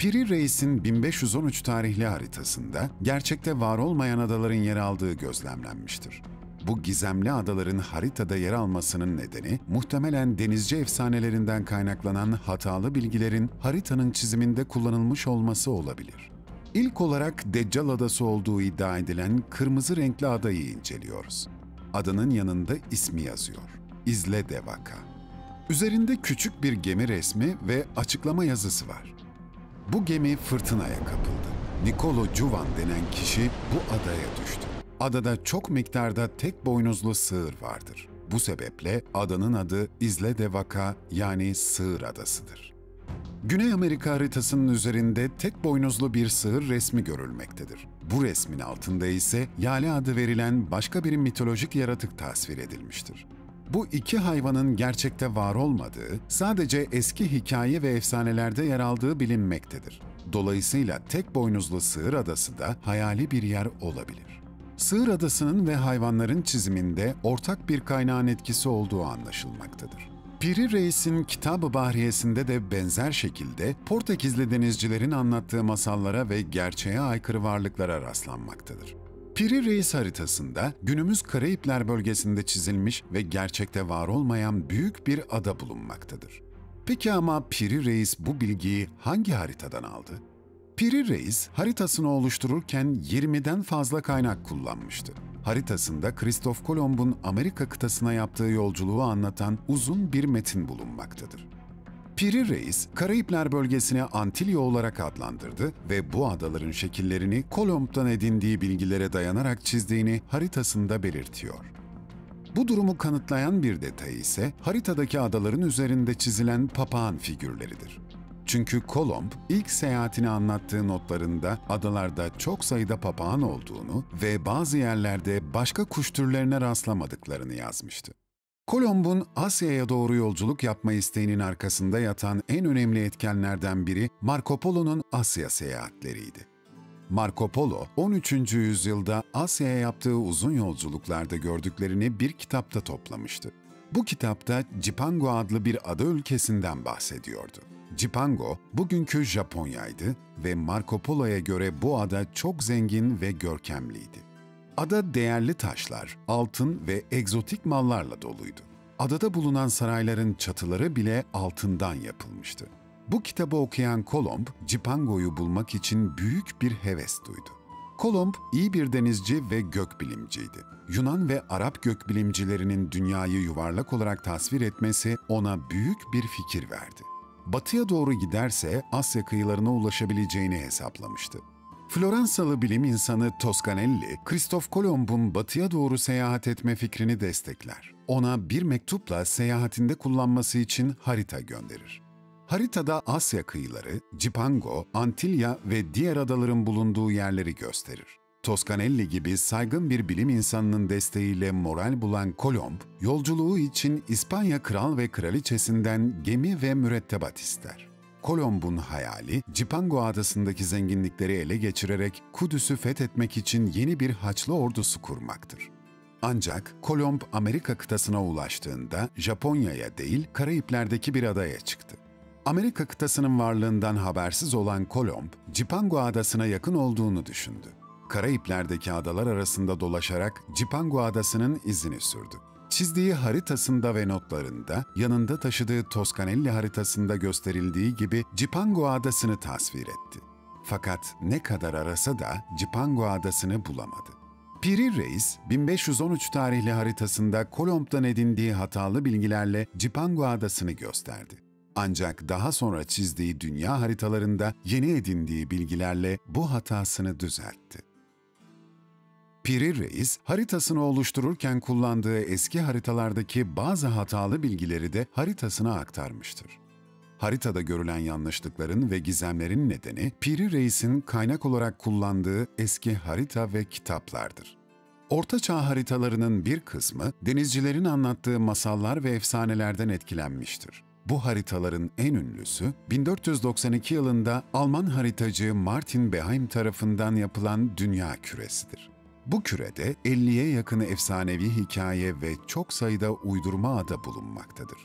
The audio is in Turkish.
Piri Reis'in 1513 tarihli haritasında gerçekte var olmayan adaların yer aldığı gözlemlenmiştir. Bu gizemli adaların haritada yer almasının nedeni muhtemelen denizci efsanelerinden kaynaklanan hatalı bilgilerin haritanın çiziminde kullanılmış olması olabilir. İlk olarak Deccal Adası olduğu iddia edilen kırmızı renkli adayı inceliyoruz. Adanın yanında ismi yazıyor. İzle Devaka. Üzerinde küçük bir gemi resmi ve açıklama yazısı var. Bu gemi fırtınaya kapıldı. Nicolo Juvan denen kişi bu adaya düştü. Adada çok miktarda tek boynuzlu sığır vardır. Bu sebeple adanın adı İzle de Vaka yani Sığır Adası'dır. Güney Amerika haritasının üzerinde tek boynuzlu bir sığır resmi görülmektedir. Bu resmin altında ise Yale adı verilen başka bir mitolojik yaratık tasvir edilmiştir. Bu iki hayvanın gerçekte var olmadığı, sadece eski hikaye ve efsanelerde yer aldığı bilinmektedir. Dolayısıyla tek boynuzlu sığır adası da hayali bir yer olabilir. Sığır Adası'nın ve hayvanların çiziminde ortak bir kaynağın etkisi olduğu anlaşılmaktadır. Piri Reis'in Kitab-ı Bahriyesinde de benzer şekilde Portekizli denizcilerin anlattığı masallara ve gerçeğe aykırı varlıklara rastlanmaktadır. Piri Reis haritasında günümüz Karayipler bölgesinde çizilmiş ve gerçekte var olmayan büyük bir ada bulunmaktadır. Peki ama Piri Reis bu bilgiyi hangi haritadan aldı? Piri Reis haritasını oluştururken 20'den fazla kaynak kullanmıştı. Haritasında Kristof Kolomb'un Amerika kıtasına yaptığı yolculuğu anlatan uzun bir metin bulunmaktadır. Piri Reis, Karayipler bölgesini Antilya olarak adlandırdı ve bu adaların şekillerini Kolomb'dan edindiği bilgilere dayanarak çizdiğini haritasında belirtiyor. Bu durumu kanıtlayan bir detay ise haritadaki adaların üzerinde çizilen papağan figürleridir. Çünkü Kolomb ilk seyahatini anlattığı notlarında adalarda çok sayıda papağan olduğunu ve bazı yerlerde başka kuş türlerine rastlamadıklarını yazmıştı. Kolomb'un Asya'ya doğru yolculuk yapma isteğinin arkasında yatan en önemli etkenlerden biri Marco Polo'nun Asya seyahatleriydi. Marco Polo, 13. yüzyılda Asya'ya yaptığı uzun yolculuklarda gördüklerini bir kitapta toplamıştı. Bu kitapta Cipango adlı bir ada ülkesinden bahsediyordu. Cipango, bugünkü Japonya'ydı ve Marco Polo'ya göre bu ada çok zengin ve görkemliydi. Ada değerli taşlar, altın ve egzotik mallarla doluydu. Adada bulunan sarayların çatıları bile altından yapılmıştı. Bu kitabı okuyan Kolomb, Cipango'yu bulmak için büyük bir heves duydu. Kolomb iyi bir denizci ve gökbilimciydi. Yunan ve Arap gökbilimcilerinin dünyayı yuvarlak olarak tasvir etmesi ona büyük bir fikir verdi. Batıya doğru giderse Asya kıyılarına ulaşabileceğini hesaplamıştı. Floransalı bilim insanı Toscanelli, Kristof Kolomb'un batıya doğru seyahat etme fikrini destekler. Ona bir mektupla seyahatinde kullanması için harita gönderir. Haritada Asya kıyıları, Cipango, Antilya ve diğer adaların bulunduğu yerleri gösterir. Toscanelli gibi saygın bir bilim insanının desteğiyle moral bulan Kolomb, yolculuğu için İspanya kral ve kraliçesinden gemi ve mürettebat ister. Kolomb'un hayali, Cipango adasındaki zenginlikleri ele geçirerek Kudüs'ü fethetmek için yeni bir Haçlı ordusu kurmaktır. Ancak Kolomb Amerika kıtasına ulaştığında Japonya'ya değil Karayipler'deki bir adaya çıktı. Amerika kıtasının varlığından habersiz olan Kolomb, Cipango adasına yakın olduğunu düşündü. Karayipler'deki adalar arasında dolaşarak Cipango adasının izini sürdü. Çizdiği haritasında ve notlarında yanında taşıdığı Toscanelli haritasında gösterildiği gibi Cipango adasını tasvir etti. Fakat ne kadar arasa da Cipango adasını bulamadı. Piri Reis, 1513 tarihli haritasında Kolomb'dan edindiği hatalı bilgilerle Cipango adasını gösterdi. Ancak daha sonra çizdiği dünya haritalarında yeni edindiği bilgilerle bu hatasını düzeltti. Piri Reis, haritasını oluştururken kullandığı eski haritalardaki bazı hatalı bilgileri de haritasına aktarmıştır. Haritada görülen yanlışlıkların ve gizemlerin nedeni Piri Reis'in kaynak olarak kullandığı eski harita ve kitaplardır. Orta Çağ haritalarının bir kısmı denizcilerin anlattığı masallar ve efsanelerden etkilenmiştir. Bu haritaların en ünlüsü 1492 yılında Alman haritacı Martin Beheim tarafından yapılan Dünya Küresidir. Bu kürede 50'ye yakın efsanevi hikaye ve çok sayıda uydurma ada bulunmaktadır.